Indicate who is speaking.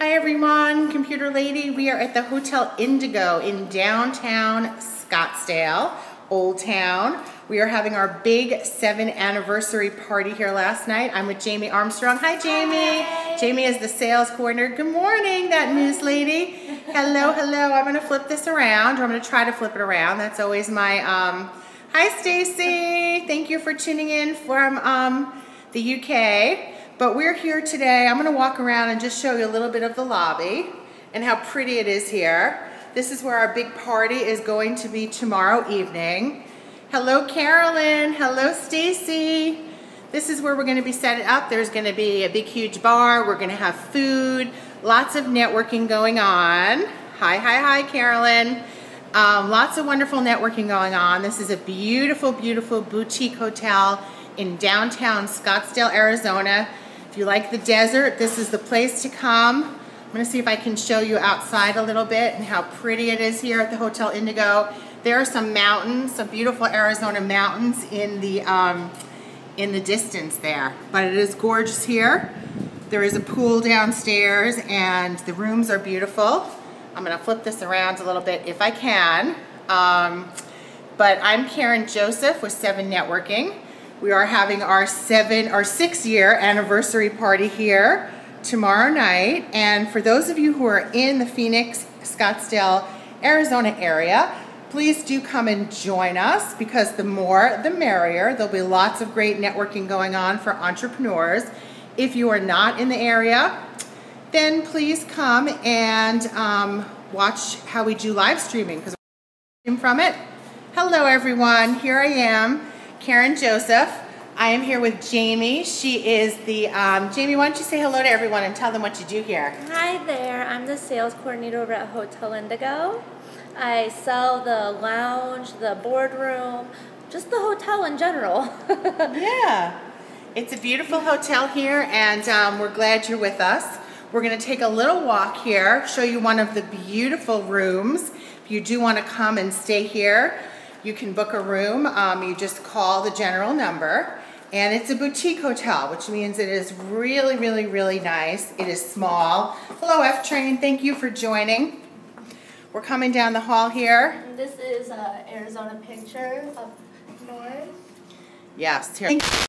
Speaker 1: Hi everyone, Computer Lady. We are at the Hotel Indigo in downtown Scottsdale, Old Town. We are having our big seven anniversary party here last night. I'm with Jamie Armstrong. Hi Jamie.
Speaker 2: Hi.
Speaker 1: Jamie is the sales coordinator. Good morning, that news lady. Hello, hello. I'm gonna flip this around, or I'm gonna try to flip it around. That's always my, um, hi Stacy. Thank you for tuning in from um, the UK. But we're here today. I'm gonna walk around and just show you a little bit of the lobby and how pretty it is here. This is where our big party is going to be tomorrow evening. Hello, Carolyn. Hello, Stacy. This is where we're gonna be set up. There's gonna be a big, huge bar. We're gonna have food, lots of networking going on. Hi, hi, hi, Carolyn. Um, lots of wonderful networking going on. This is a beautiful, beautiful boutique hotel in downtown Scottsdale, Arizona. If you like the desert, this is the place to come. I'm gonna see if I can show you outside a little bit and how pretty it is here at the Hotel Indigo. There are some mountains, some beautiful Arizona mountains in the, um, in the distance there. But it is gorgeous here. There is a pool downstairs and the rooms are beautiful. I'm gonna flip this around a little bit if I can. Um, but I'm Karen Joseph with Seven Networking. We are having our seven or six year anniversary party here tomorrow night. And for those of you who are in the Phoenix, Scottsdale, Arizona area, please do come and join us because the more the merrier. There'll be lots of great networking going on for entrepreneurs. If you are not in the area, then please come and um, watch how we do live streaming because from it. Hello everyone, here I am. Karen Joseph. I am here with Jamie. She is the, um, Jamie, why don't you say hello to everyone and tell them what you do here?
Speaker 2: Hi there, I'm the sales coordinator over at Hotel Indigo. I sell the lounge, the boardroom, just the hotel in general.
Speaker 1: yeah, it's a beautiful hotel here and um, we're glad you're with us. We're gonna take a little walk here, show you one of the beautiful rooms. If you do wanna come and stay here, you can book a room. Um, you just call the general number. And it's a boutique hotel, which means it is really, really, really nice. It is small. Hello, F Train. Thank you for joining. We're coming down the hall here.
Speaker 2: And this is uh, Arizona picture up north.
Speaker 1: Yes. Here.